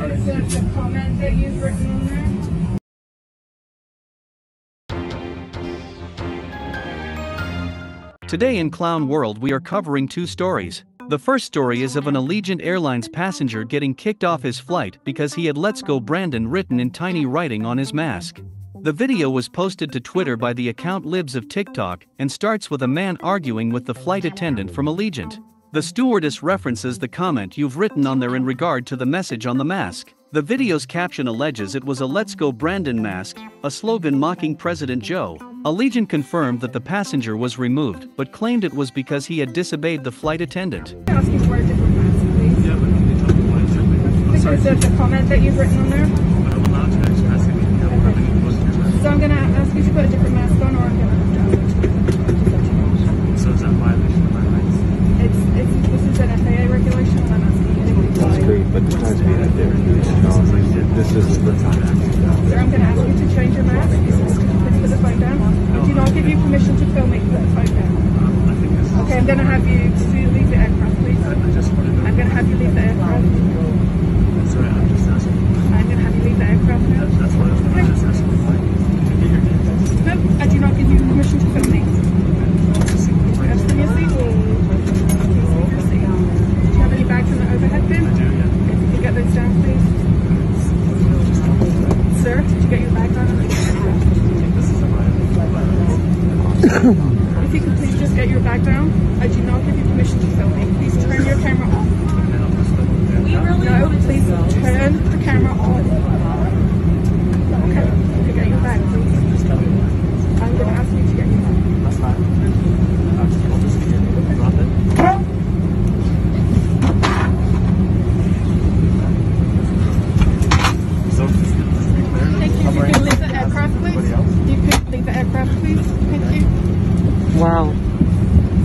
Is comment that you've written there? Today in Clown World, we are covering two stories. The first story is of an Allegiant Airlines passenger getting kicked off his flight because he had Let's Go Brandon written in tiny writing on his mask. The video was posted to Twitter by the account Libs of TikTok and starts with a man arguing with the flight attendant from Allegiant. The stewardess references the comment you've written on there in regard to the message on the mask. The video's caption alleges it was a Let's Go Brandon mask, a slogan mocking President Joe. Allegiant confirmed that the passenger was removed but claimed it was because he had disobeyed the flight attendant. Can I ask you to wear a different mask, please? Yeah, but can you tell me why exactly? I'm sorry. Of the comment that you've written on there. I'm allowed to actually ask if you can tell me how many was So I'm gonna ask you to put a different mask on or I'm gonna to So is that a violation of my rights? It's, it's, this is an FAA regulation and I'm asking you to That's comply. Great, but there has to be that regulation. This isn't the time. Sir, I'm gonna ask you to change your mask. Please put the phone down. I do not give you permission to film it. Put the phone down. I think this is... Okay, I'm gonna have you to leave the aircraft, please. I just wanted to... I'm have you leave the aircraft. Sorry, I'm just asking. I'm gonna have you leave the aircraft now. That, that's what I was I'm just asking. Why? Can you get your name? No, I do not give you permission to film me. Just see the That's from your seat. Please leave your seat. Do you have any bags in the overhead bin? I do, yeah. If you could get those down, please. Sir, did you get your bag down? This is a violation. If you could please just get your bag down. I do not give you permission to film me. Please turn your camera off. We No, please turn the camera off. Okay, you can get your bag, please. Just tell me why. I'm gonna ask you to get your bag. That's fine. I'll just, I'll just get it. Drop it. So, just to be clear, Thank you. I'm You wearing can leave the mask aircraft, as everybody please. else. You could leave the aircraft, please. Thank you. Wow.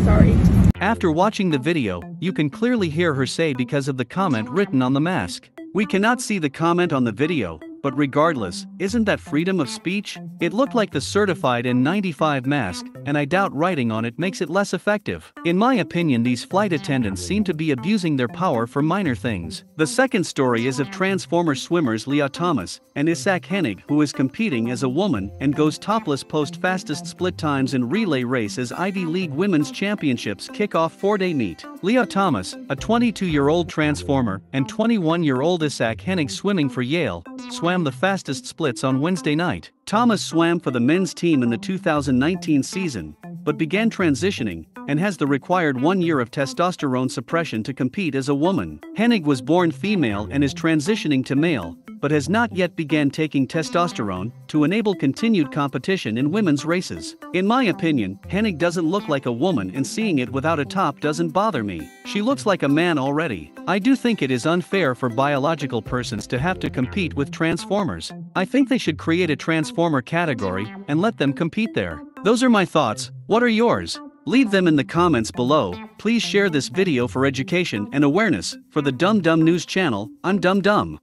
Sorry. After watching the video, you can clearly hear her say because of the comment written on the mask. We cannot see the comment on the video, but regardless, isn't that freedom of speech? It looked like the certified N95 mask, and I doubt writing on it makes it less effective. In my opinion, these flight attendants seem to be abusing their power for minor things. The second story is of Transformer swimmers Lia Thomas and Iszac Henig, who is competing as a woman and goes topless post fastest split times in relay race as Ivy League Women's Championships kick off four day meet. Lia Thomas, a 22 year old Transformer, and 21 year old Iszac Henig swimming for Yale, swam the fastest splits on Wednesday night. Thomas swam for the men's team in the 2019 season, but began transitioning and has the required one year of testosterone suppression to compete as a woman. Henig was born female and is transitioning to male, but has not yet began taking testosterone to enable continued competition in women's races. In my opinion, Henig doesn't look like a woman and seeing it without a top doesn't bother me. She looks like a man already. I do think it is unfair for biological persons to have to compete with transformers. I think they should create a transformer category and let them compete there. Those are my thoughts. What are yours? Leave them in the comments below. Please share this video for education and awareness. For the Dum Dum News channel, I'm Dum Dum.